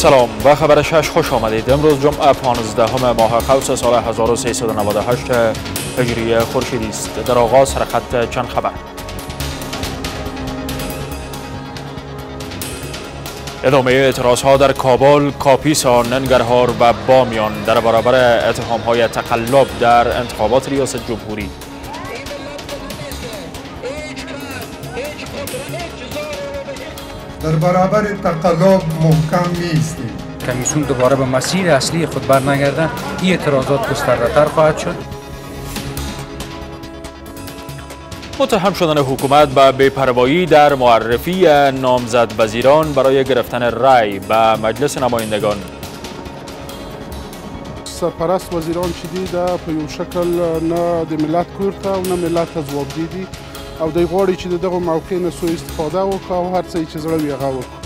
سلام به خبر شش خوش آمدید. امروز جمعه 15 همه ماه قوس سال 1398 هجری خورشیدی است. در آغاز سرخط چند خبر؟ ادامه اعتراض ها در کابل، کاپیسا، ننگرهار و بامیان. در برابر اتهام های تقلب در انتخابات ریاست جمهوری. در برابر تقلب محکم میستیم کمیسیون دوباره به مسیر اصلی خود برنگرده این اعتراضات گسترده‌تر خواهد شد. متهم شدن حکومت به بیپروایی در معرفی نامزد وزیران برای گرفتن رای به مجلس نمایندگان. سرپرست وزیران چې دي دا په یو شکل نه د ملت کور ته او نه ملت ته ځواب دي او دوی غواړي چې د دغه موقع نه سوء استفاده وکړي او هر څه چې زړه وي هغه وکړي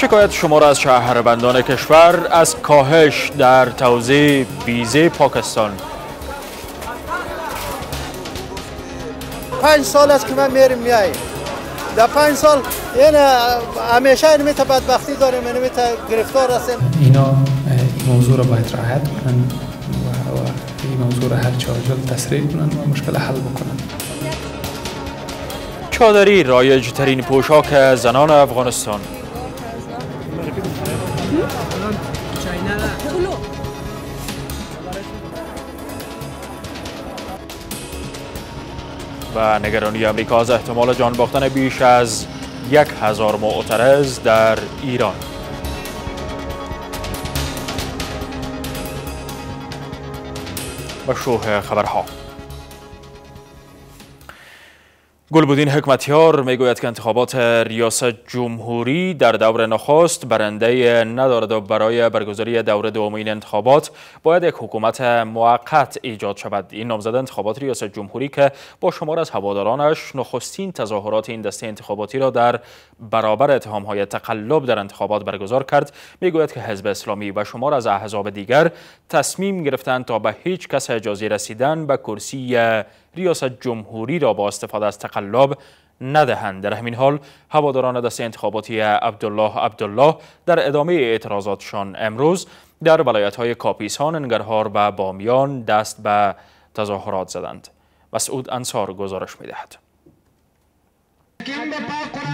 شکایت شمار از شهروندان کشور از کاهش در توزیع ویزه پاکستان. پنج سال است که من میرم میاییم. در پنج سال این همیشه این میتا بدبختی داریم این میتا گرفتار هستیم. اینا این موضوع را باید رعایت کنن. این موضوع را هر چه تسریع کنن و مشکل حل بکنن. چادری رایج ترین پوشاک زنان افغانستان. و نگرانی امریکا از احتمال جان باختن بیش از یک هزار معترض در ایران. و شوه خبرها گلبودین حکمتیار می‌گوید که انتخابات ریاست جمهوری در دور نخست برنده ندارد و برای برگزاری دور دومین انتخابات باید یک حکومت موقت ایجاد شود. این نامزد انتخابات ریاست جمهوری که با شمار از هوادارانش نخستین تظاهرات این دسته انتخاباتی را در برابر اتهامهای تقلب در انتخابات برگزار کرد. می‌گوید که حزب اسلامی و شمار از احزاب دیگر تصمیم گرفتند تا به هیچ کس اجازه رسیدن به کرسی ریاست جمهوری را با استفاده از تقلب ندهند در همین حال هواداران دسته انتخاباتی عبدالله عبدالله در ادامه اعتراضاتشان امروز در ولایت‌های کاپیسان، انگرهار و بامیان دست به تظاهرات زدند. مسعود انصار گزارش می‌دهد.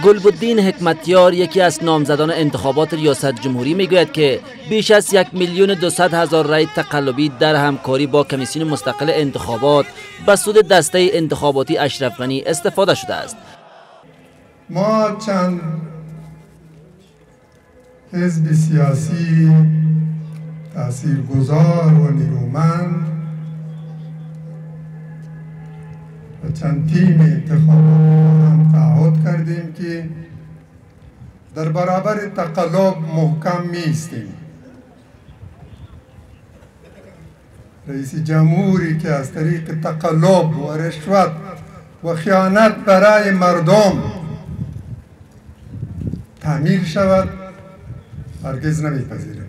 گلبدین حکمتیار یکی از نامزدان انتخابات ریاست جمهوری می‌گوید که بیش از یک میلیون دوصد هزار رای تقلبی در همکاری با کمیسیون مستقل انتخابات به سود دسته انتخاباتی اشرف غنی استفاده شده است. ما چند حزب سیاسی تاثیرگذار و نیرومند چند تیم انتخابات هم تعهد کردیم که در برابر تقلب محکم میستیم رئیس جمهوری که از طریق تقلب و رشوت و خیانت برای مردم تعمیر شود هرگز نمیپذیریم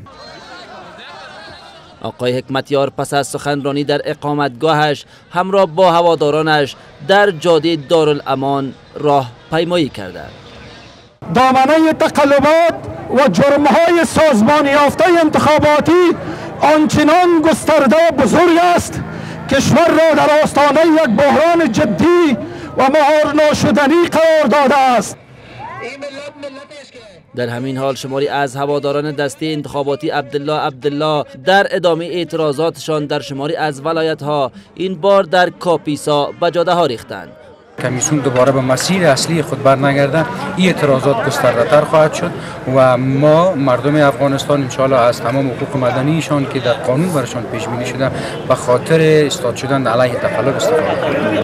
آقای حکمتیار پس از سخنرانی در اقامتگاهش همراه با هوادارانش در جاده دارالامان راه پیمایی کردند. دامنه تقلبات و جرمهای سازمانی یافته انتخاباتی آنچنان گسترده و بزرگ است کشور را در آستانه یک بحران جدی و مهار ناشدنی قرار داده است در همین حال شماری از هواداران دسته انتخاباتی عبدالله عبدالله در ادامه اعتراضاتشان در شماری از ولایت ها این بار در کاپیسا و جاده ها ریختند. کمیسیون دوباره به مسیر اصلی خود برنگرده این اعتراضات گسترده‌تر خواهد شد و ما مردم افغانستان انشاءالله از تمام حقوق مدنیشان که در قانون برشان پیش بینی شده به خاطر استاد شدن علیه تقلب استفاده کنیم.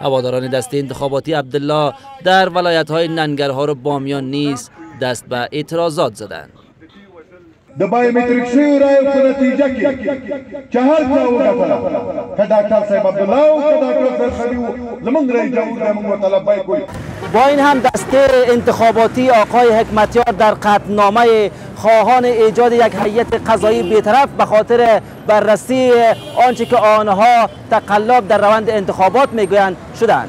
هواداران دسته انتخاباتی عبدالله در ولایت های ننگرهار و بامیان نیز دست به اعتراضات زدند. د بایومتریک شویو رایو په نتیجه کې چې هر چا وګټله که ډاکټر صاحب عبدالله او که ډاکټر صاحب خلیو زمونږ رئیس جمهور دی موږ ورته لبیک وایو با این هم دسته انتخاباتی آقای حکمتیار در قطعنامه خواهان ایجاد یک هیئت قضایی بیطرف به خاطر بررسی آنچه که آنها تقلب در روند انتخابات می‌گویند شدند.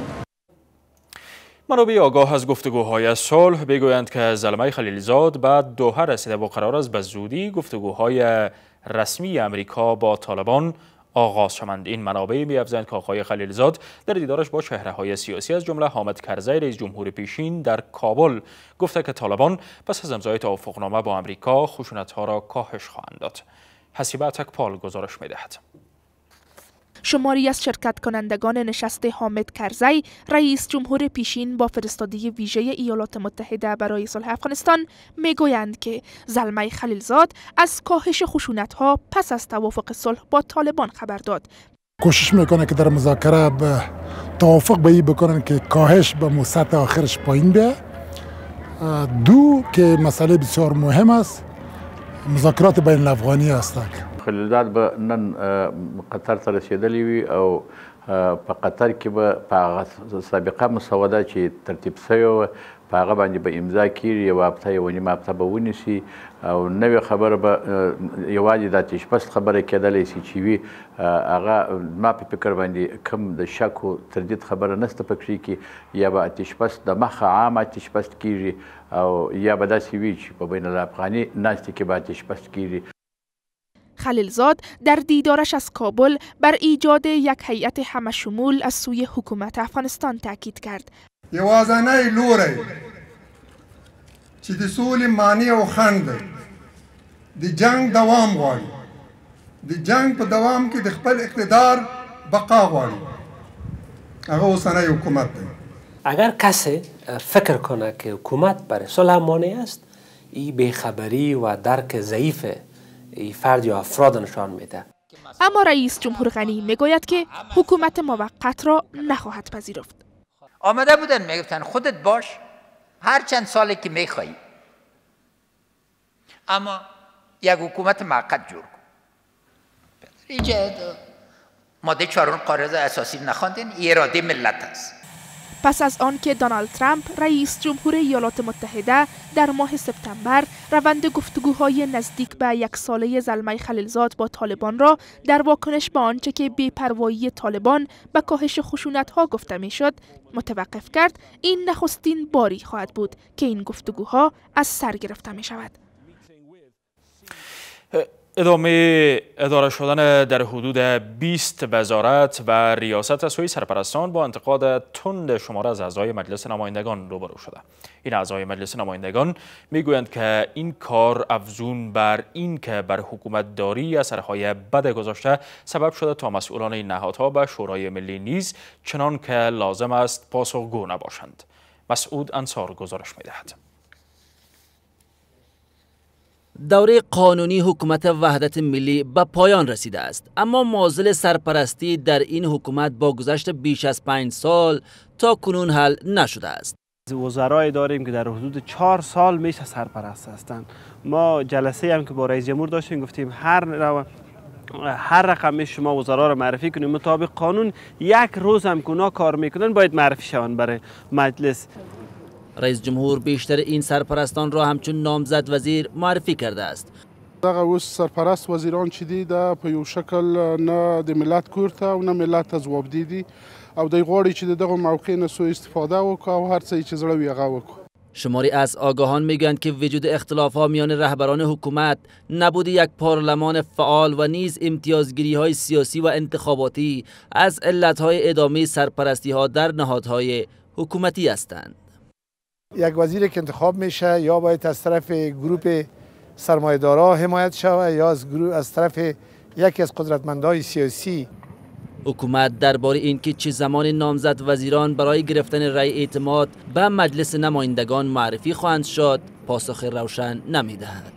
منابع آگاه از گفتگوهای صلح بگویند که زلمه خلیلزاد بعد دوحه رسیده و قرار است به زودی گفتگوهای رسمی امریکا با طالبان آغاز شوند. این منابع میافزند که آقای خلیلزاد در دیدارش با چهره های سیاسی از جمله حامد کرزی رئیس جمهور پیشین در کابل گفته که طالبان پس از امضای توافقنامه با امریکا خشونت ها را کاهش خواهند داد. حسیبه تکپال گزارش می‌دهد. شماری از شرکت کنندگان نشست حامد کرزی رئیس جمهور پیشین با فرستادی ویژه ایالات متحده برای صلح افغانستان می‌گویند که زلمه خلیلزاد از کاهش خشونت ها پس از توافق صلح با طالبان خبر داد. کوشش می‌کنه که در مذاکره به توافق به بکنن که کاهش به موسط آخرش پایین بیه. دو که مسئله بسیار مهم است. مذاکرات بین الافغانی است خلیلزاد به نن قطر ته رسیدلی وي او په قطر کې به په سابقه مسوده چې ترتیب شوی و په هغه باندې به امضا کیږي یو هفته یو نیمه هفته به ونیسي او نوې خبره به یوازې د آتش بست خبره کېدلی شي چې وي هغه ما په فکر باندې کم د شک او تردید خبره نسته پکې کې یا به آتش بست د مخه عام آتش بست کیږي او یا به داسې وي چې په بین الافغاني ناستې کې به آتش بست کیږي خلیلزاد در دیدارش از کابل بر ایجاد یک هیئت همشمول از سوی حکومت افغانستان تاکید کرد. یوازنه لوری چې د سولې معنی او خند. د جنگ دوام غواړي. د جنگ په دوام کې د خپل اقتدار بقا غواړي. هغه اوسنی حکومت دی. اگر کسی فکر کنه که حکومت برای صلح مانع است این بیخبری و درک ضعیف فرد یا افراد نشان میده. اما رئیس جمهور غنی می‌گوید که حکومت موقت را نخواهد پذیرفت. آمده بودن می‌گفتن خودت باش هر چند سالی که میخوایی. اما یک حکومت موقت جور کن. ماده چهارم قرارداد اساسی نخواندین اراده ملت است. پس از آنکه دونالد ترامپ رئیس جمهور ایالات متحده در ماه سپتامبر روند گفتگوهای نزدیک به یک ساله زلمه خلیلزاد با طالبان را در واکنش به آنچه که بیپروایی طالبان به کاهش خشونت ها گفته می‌شد متوقف کرد این نخستین باری خواهد بود که این گفتگوها از سر گرفته می شود. ادامه اداره شدن در حدود 20 وزارت و ریاست سوی سرپرستان با انتقاد تند شماره از اعضای مجلس نمایندگان روبرو شده. این اعضای مجلس نمایندگان می‌گویند که این کار افزون بر این که بر حکومت داری اثرهای بد گذاشته سبب شده تا مسئولان این نهادها به شورای ملی نیز چنان که لازم است پاسخگو نباشند. مسعود انصار گزارش می‌دهد. دوره قانونی حکومت وحدت ملی به پایان رسیده است. اما معضل سرپرستی در این حکومت با گذشت بیش از پنج سال تا کنون حل نشده است. وزرای داریم که در حدود چهار سال میشه سرپرست هستند. ما جلسه هم که با رئیس جمهور داشتیم گفتیم هر رو هر رقم شما وزرا رو معرفی کنیم مطابق قانون یک روز هم که کار می‌کنن باید معرفی شوند برای مجلس. رئیس جمهور بیشتر این سرپرستان را همچون نامزد وزیر معرفی کرده است. دغه اوس سرپرست وزیران چې دي؟ دا په یو شکل نه د ملت کور ته او نه ملت ته ځواب دي او دی غواړي چې دغه موقع نه سو استفاده وکړي او هر څه چې زړه وي هغه وکړي. شماری از آگاهان می‌گویند که وجود اختلاف ها میان رهبران حکومت نبود یک پارلمان فعال و نیز امتیازگیری های سیاسی و انتخاباتی از علت های ادامه سرپرستی ها در نهادهای حکومتی هستند. یک وزیر که انتخاب میشه یا باید از طرف گروپ سرمایه‌دارا حمایت شود یا از از طرف یکی از قدرتمندهای سیاسی. حکومت درباره اینکه چه زمان نامزد وزیران برای گرفتن رأی اعتماد به مجلس نمایندگان معرفی خواهند شد پاسخ روشن نمی‌دهد.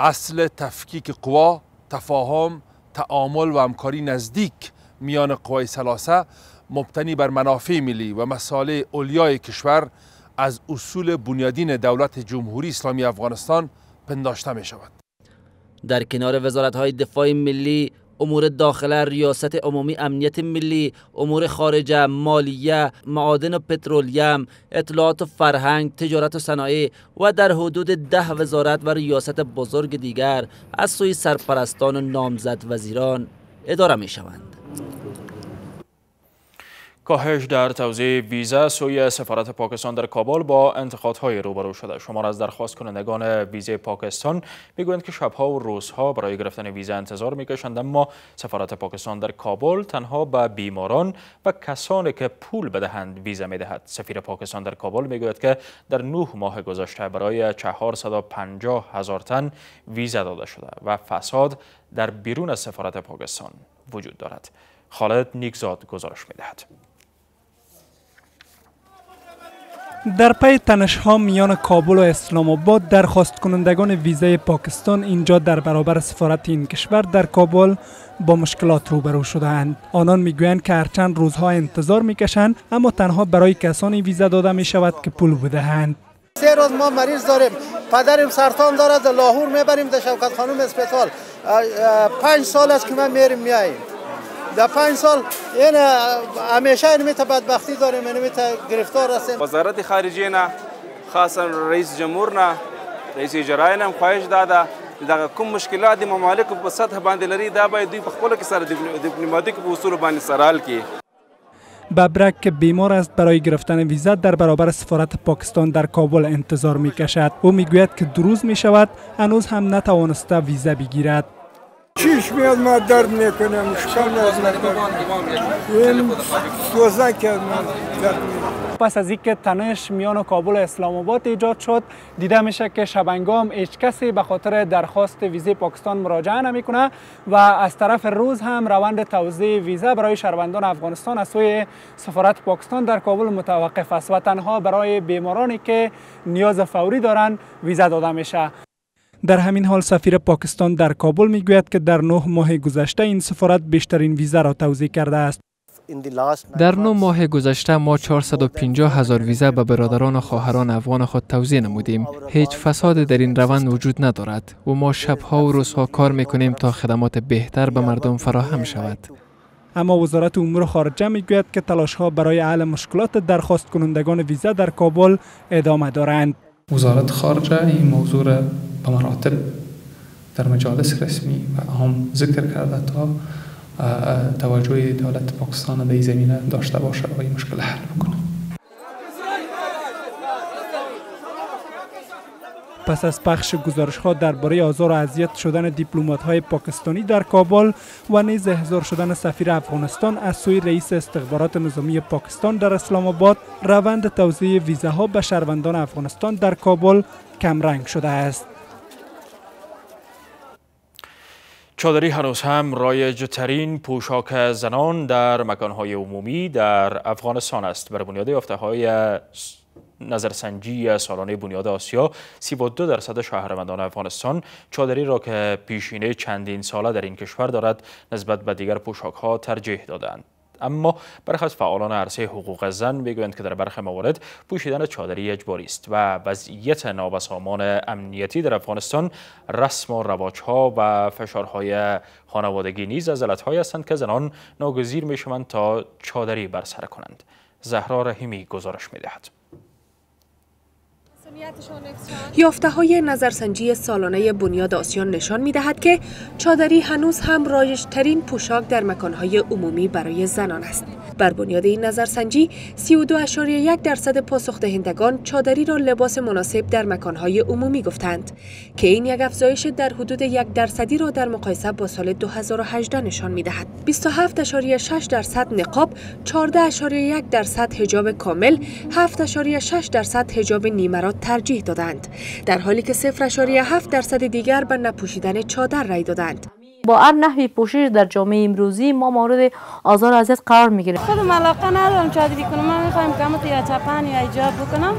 اصل تفکیک قوا تفاهم تعامل و همکاری نزدیک میان قوای سلاسه مبتنی بر منافع ملی و مسائل اولیای کشور از اصول بنیادین دولت جمهوری اسلامی افغانستان پنداشته می شود. در کنار وزارت های دفاع ملی امور داخله ریاست عمومی امنیت ملی امور خارجه مالیه معادن و پترولیم اطلاعات و فرهنگ تجارت و صنایع و در حدود ده وزارت و ریاست بزرگ دیگر از سوی سرپرستان و نامزد وزیران اداره می شوند کاهش در توزیع ویزا سوی سفارت پاکستان در کابل با انتقادهای روبرو شده. شمار از درخواست کنندگان ویزه پاکستان می‌گویند که شبها و روزها برای گرفتن ویزا انتظار می‌کشند اما سفارت پاکستان در کابل تنها به بیماران و کسانی که پول بدهند ویزا می‌دهد. سفیر پاکستان در کابل می‌گوید که در نه ماه گذشته برای 450 هزار تن ویزا داده شده و فساد در بیرون سفارت پاکستان وجود دارد. خالد نیکزاد گزارش می‌دهد. در پی تنشها میان کابل و اسلام آباد درخواست کنندگان ویزای پاکستان اینجا در برابر سفارت این کشور در کابل با مشکلات روبرو شدهاند. آنان می‌گویند که هرچند روزها انتظار می‌کشند اما تنها برای کسانی ویزا داده می شود که پول بدهند. سه روز ما مریض داریم پدرم سرطان دارد لاهور می‌بریم در شوکت خانم اسپیتال پنج سال است که من میریم میاییم در پنج سال این همیشه این میت بدبختی داریم این میت گرفتار هستیم وزارت خارجه نه خاصا رئیس جمهور نه رئیس اجرای نه خواهش داده. دغه کوم مشکلات د ممالک په سطح باندې لري دا باید دوی په خپل کې سره دیپلماتیک په اصول باندې سرحال کړي. ببرک که بیمار است برای گرفتن ویزا در برابر سفارت پاکستان در کابل انتظار می کشد او می‌گوید که دو روز می شود هنوز هم نتوانسته ویزا بگیرد. چیش میاد ما درد مشکل میاد سوزک درد پس از اینکه تنش میان کابل اسلام آباد ایجاد شد دیده میشه که شبنگام هیچ کسی به خاطر درخواست ویزه پاکستان مراجعه نمی‌کنه و از طرف روز هم روند توزیع ویزا برای شهروندان افغانستان از سوی سفارت پاکستان در کابل متوقف است و تنها برای بیمارانی که نیاز فوری دارند ویزا داده میشه در همین حال سفیر پاکستان در کابل می‌گوید که در نه ماه گذشته این سفارت بیشترین ویزا را توزیع کرده است. در نه ماه گذشته ما 450 هزار ویزا به برادران و خواهران افغان خود توزیع نمودیم. هیچ فساد در این روند وجود ندارد و ما شبها و روزها کار می‌کنیم تا خدمات بهتر به مردم فراهم شود. اما وزارت امور خارجه می‌گوید که تلاش ها برای حل مشکلات درخواست کنندگان ویزا در کابل ادامه دارند. وزارت خارجه این موضوع را به مراتب در مجالس رسمی و هم ذکر کرده تا توجه دولت پاکستان این زمینه داشته باشه و این مشکل حل بکنه پس از پخش گزارش ها درباره آزار و اذیت شدن دیپلمات های پاکستانی در کابل و نیز احضار شدن سفیر افغانستان از سوی رئیس استخبارات نظامی پاکستان در اسلام آباد روند توزیع ویزاها به شهروندان افغانستان در کابل کمرنگ شده است. چادری هنوز هم رایج ترین پوشاک زنان در مکانهای عمومی در افغانستان است. بر بنیاد یافته های نظرسنجی سالانه بنیاد آسیا 32 درصد شهروندان افغانستان چادری را که پیشینه چندین ساله در این کشور دارد نسبت به دیگر پوشاک ها ترجیح دادند. اما برخی از فعالان عرصه حقوق زن می‌گویند که در برخی موارد پوشیدن چادری اجباری است و وضعیت نابسامان امنیتی در افغانستان رسم و رواجها و فشارهای خانوادگی نیز از علتهایی هستند که زنان ناگزیر می‌شوند تا چادری بر سر کنند. زهرا رحیمی گزارش می‌دهد. یافته های نظرسنجی سالانه بنیاد آسیان نشان می دهد که چادری هنوز هم رایج ترین پوشاک در مکانهای عمومی برای زنان است. بر بنیاد این نظرسنجی 32.1 درصد پاسخ دهندگان چادری را لباس مناسب در مکانهای عمومی گفتند که این یک افزایش در حدود یک درصدی را در مقایسه با سال 2018 نشان می دهد. 27.6 درصد نقاب، 14.1 درصد حجاب کامل، 7.6 درصد حجاب نیمه ترجیح دادند. در حالی که 0.7 درصد دیگر به نپوشیدن چادر رای دادند. با هر نحوی پوشش در جامعه امروزی ما مورد آزار و اذیت قرار می‌گیریم. خودم علاقه ندارم چادری کنم. من می‌خوایم کمت یا چپن یا ایجاد بکنم.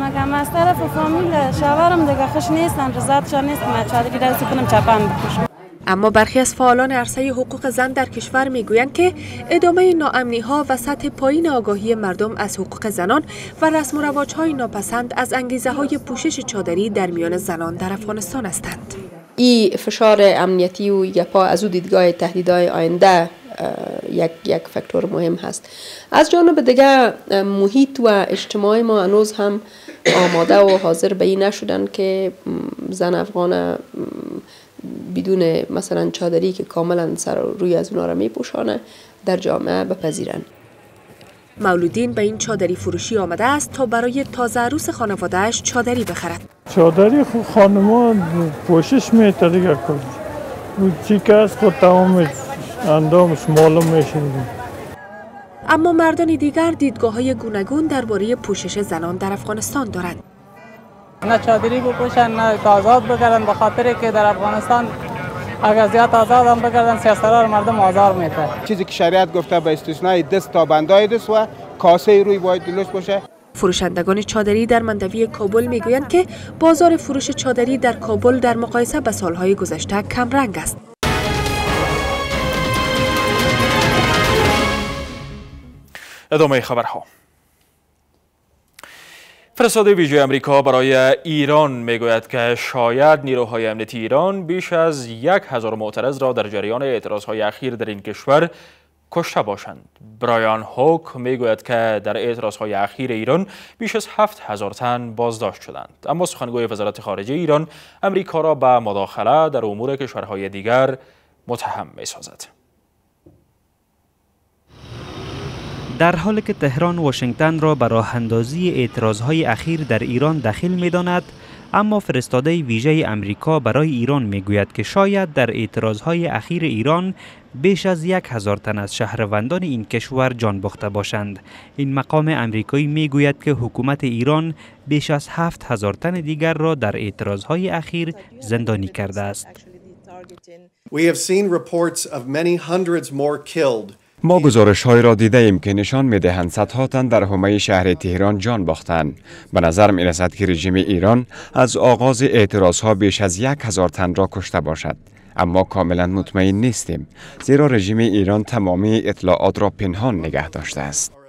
مگم از طرف فامیل شوهرم دیگه خوش نیستن رضایتشان نیست. من چادری درسی کنم چپن بپوشم. اما برخی از فعالان عرصه حقوق زن در کشور می‌گویند که ادامه ناامنی ها و سطح پایین آگاهی مردم از حقوق زنان و رسم و رواج های ناپسند از انگیزه های پوشش چادری در میان زنان در افغانستان هستند. این فشار امنیتی و یک پا از او دیدگاه تهدیدهای آینده یک یک فاکتور مهم هست از جانب دیگه محیط و اجتماع ما هنوز هم آماده و حاضر به این نشدن که زن افغان بدون مثلا چادری که کاملا سر روی از اونا را می پوشانه در جامعه بپذیرن. مولودین به این چادری فروشی آمده است تا برای تازه عروس خانوادهش چادری بخرد. چادری خود خانما پوشش میته دیگه کن چی که از خود تمام اندامش معلوم میشه اما مردان دیگر دیدگاه های گوناگون درباره پوشش زنان در افغانستان دارند. نه چادری بپوشن نه آزاد بگردن به خاطر که در افغانستان اگر زیاد آزاد هم بگردن سیاستدار مردم آزار میته چیزی که شریعت گفته به استثنای دست تا بندای دست و کاسه روی باید دلوش باشه. فروشندگان چادری در مندوی کابل می‌گویند که بازار فروش چادری در کابل در مقایسه به سالهای گذشته کم رنگ است. ادامه خبرها. فرستاده ویژه امریکا برای ایران می‌گوید که شاید نیروهای امنیتی ایران بیش از یک هزار معترض را در جریان اعتراضهای اخیر در این کشور کشته باشند. برایان هوک می‌گوید که در اعتراضهای اخیر ایران بیش از هفت هزار تن بازداشت شدند. اما سخنگوی وزارت خارجه ایران امریکا را به مداخله در امور کشورهای دیگر متهم می سازد. در حالی که تهران واشنگتن را به راه اندازی اعتراضهای اخیر در ایران دخیل می داند، اما فرستاده ویژه امریکا برای ایران می گوید که شاید در اعتراضهای اخیر ایران بیش از یک هزار تن از شهروندان این کشور جان باخته باشند. این مقام امریکایی می گوید که حکومت ایران بیش از هفت هزار تن دیگر را در اعتراضهای اخیر زندانی کرده است. We have seen reports of many hundreds more killed ما گزارش های را دیده ایم که نشان می دهند صدها تن در حومه شهر تهران جان باختند. به نظر می رسد که رژیم ایران از آغاز اعتراض ها بیش از یک هزار تن را کشته باشد. اما کاملا مطمئن نیستیم زیرا رژیم ایران تمامی اطلاعات را پنهان نگه داشته است.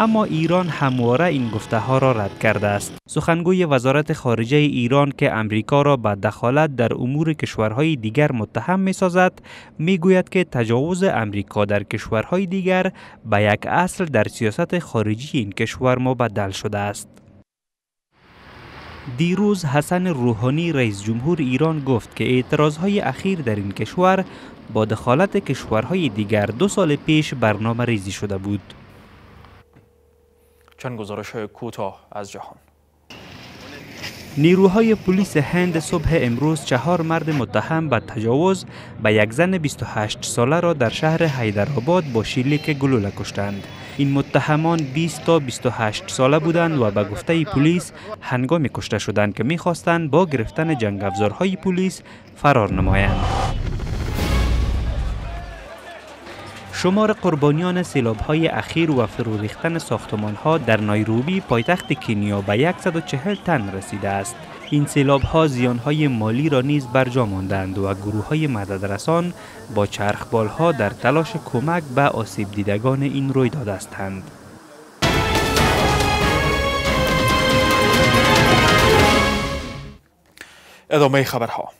اما ایران همواره این گفته ها را رد کرده است. سخنگوی وزارت خارجه ایران که امریکا را به دخالت در امور کشورهای دیگر متهم می سازد می گوید که تجاوز امریکا در کشورهای دیگر به یک اصل در سیاست خارجی این کشور مبدل شده است. دیروز حسن روحانی رئیس جمهور ایران گفت که اعتراضهای اخیر در این کشور با دخالت کشورهای دیگر دو سال پیش برنامه ریزی شده بود. چند گزارش کوتاه از جهان نیروهای پلیس هند صبح امروز چهار مرد متهم به تجاوز به یک زن 28 ساله را در شهر حیدرآباد با شلیک گلوله کشتند. این متهمان 20 تا 28 ساله بودند و به گفته پلیس هنگامی کشته شدند که می‌خواستند با گرفتن جنگ افزارهای پلیس فرار نمایند. شمار قربانیان سیلاب های اخیر و فرو ریختن ساختمان ها در نایروبی پایتخت کنیا به 140 تن رسیده است. این سیلاب ها زیان های مالی را نیز برجا ماندند و گروه های مددرسان با چرخبال ها در تلاش کمک به آسیب دیدگان این رویداد هستند. ادامه خبرها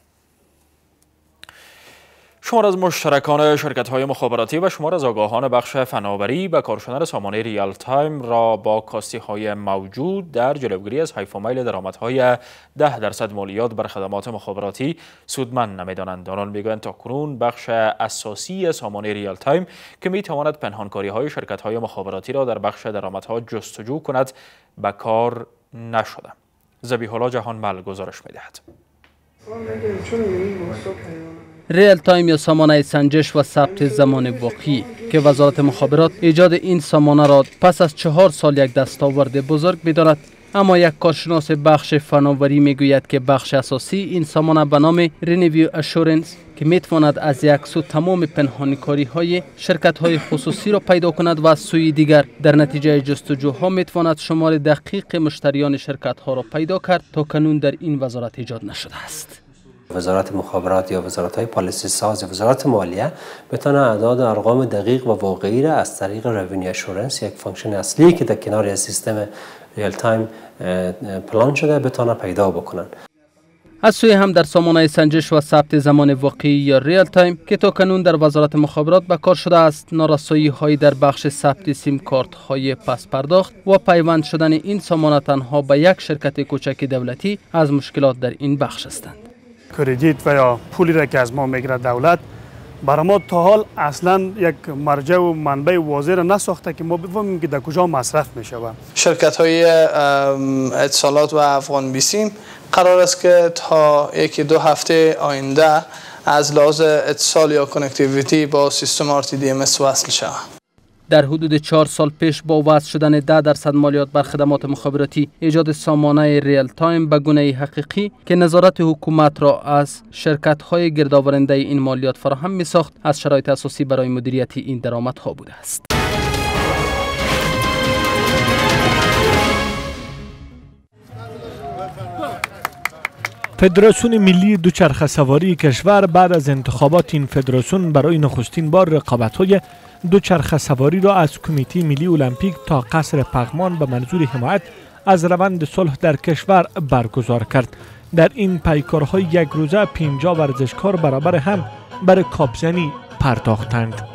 شمار از مشترکان شرکت های مخابراتی و شمار از آگاهان بخش فناوری به کارشنر سامانه ریال تایم را با کاستی های موجود در جلوگیری از حیف میل درآمدهای 10 درصد مالیات بر خدمات مخابراتی سودمند نمی‌دانند. آنان می‌گویند تا کنون بخش اساسی سامانه real time که می تواند پنهانکاری های شرکت های مخابراتی را در بخش درآمدها جستجو کند به کار نشده. ذبیح‌الله جهانمل گزارش می‌دهد real time یا سامانه سنجش و ثبت زمان واقعی که وزارت مخابرات ایجاد این سامانه را پس از چهار سال یک دستاورد بزرگ می‌داند. اما یک کارشناس بخش فناوری می‌گوید که بخش اساسی این سامانه به نام revenue assurance که می‌تواند از یک سو تمام پنهانکاری های شرکت های خصوصی را پیدا کند و از سوی دیگر در نتیجه جستجوها می‌تواند شمار دقیق مشتریان شرکت ها را پیدا کرد تا کنون در این وزارت ایجاد نشده است. وزارت مخابرات یا وزارت های policy ساز یا وزارت مالیه بتانه اعداد ارقام دقیق و واقعی را از طریق revenue assurance یک function اصلی که در کنار سیستم real time پلان شده بتانه پیدا بکنن. از سوی هم در سامانه سنجش و ثبت زمان واقعی یا real time که تا کنون در وزارت مخابرات به کار شده است نارسایی های در بخش ثبت سیم کارت های پس پرداخت و پیوند شدن این سامانه تنها به یک شرکت کوچک دولتی از مشکلات در این بخش هستند. credit و یا پولی را که از ما می‌گیره دولت برای ما تا حال اصلا یک مرجع و منبع واضح را نساخته که ما بفهمیم که در کجا مصرف می شود شرکت های اتصالات و افغان بیسیم قرار است که تا یکی دو هفته آینده از لحاظ اتصال یا connectivity با سیستم تی وصل شود. در حدود چهار سال پیش با وضع شدن 10 درصد مالیات بر خدمات مخابراتی ایجاد سامانه real time به گونه حقیقی که نظارت حکومت را از شرکت های گردآورنده این مالیات فراهم می ساخت از شرایط اساسی برای مدیریت این درآمدها بوده است. فدراسیون ملی دوچرخه سواری کشور بعد از انتخابات این فدراسیون برای نخستین بار رقابت‌های دوچرخه سواری را از کمیته ملی المپیک تا قصر پغمان به منظور حمایت از روند صلح در کشور برگزار کرد. در این پیکارهای یک روزه 50 ورزشکار برابر هم بر کابزنی پرداختند.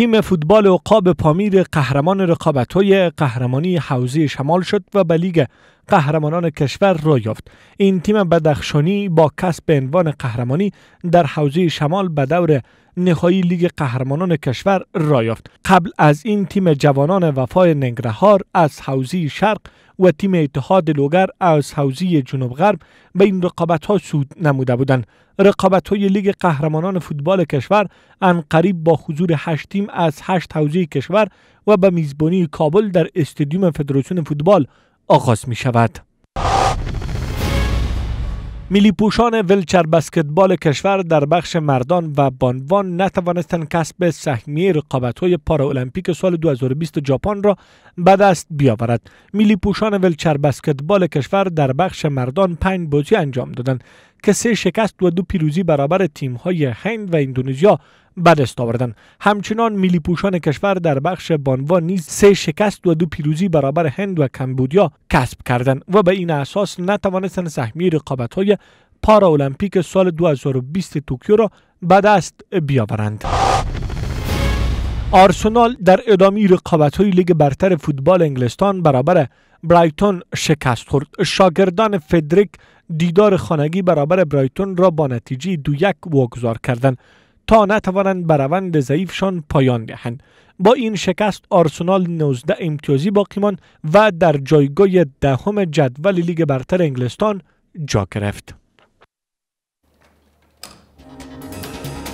تیم فوتبال عقاب پامیر قهرمان رقابت‌های قهرمانی حوزه شمال شد و به لیگ قهرمانان کشور را یافت. این تیم بدخشانی با کسب عنوان قهرمانی در حوزه شمال به دور نهایی لیگ قهرمانان کشور را یافت قبل از این تیم جوانان وفای ننگرهار از حوزه شرق و تیم اتحاد لوگر از حوزه جنوب غرب به این رقابت ها سود نموده بودند رقابت های لیگ قهرمانان فوتبال کشور ان قریب با حضور هشت تیم از هشت حوزه کشور و به میزبانی کابل در استادیوم فدراسیون فوتبال آغاز می شود. میلی پوشان ولچر بسکتبال کشور در بخش مردان و بانوان نتوانستند کسب سهمیه رقابت های المپیک سال 2020 ژاپن را به دست بیاورد. میلی پوشان ولچر بسکتبال کشور در بخش مردان پنج بازی انجام دادند که سه شکست و دو پیروزی برابر تیم های هند و اندونزیا به دست آوردند. همچنان میلی پوشان کشور در بخش بانوان نیز سه شکست و دو پیروزی برابر هند و کمبودیا کسب کردند و به این اساس نتوانستند سهمیه رقابت های پارا المپیک سال 2020 توکیو را به دست بیاورند. آرسنال در ادامه رقابت های لیگ برتر فوتبال انگلستان برابر برایتون شکست خورد. شاگردان فدریک دیدار خانگی برابر برایتون را با نتیجه دو یک واگذار کردند تا نتوانند بر روند ضعیفشان پایان دهند. با این شکست آرسنال 19 امتیازی باقی ماند و در جایگاه دهم جدول لیگ برتر انگلستان جا گرفت.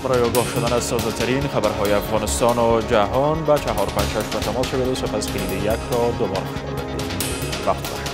برای آگاه شدن از تازه ترین خبرهای افغانستان و جهان و چهار پنج شش تماس و سپس کلید یک را دوباره. وقت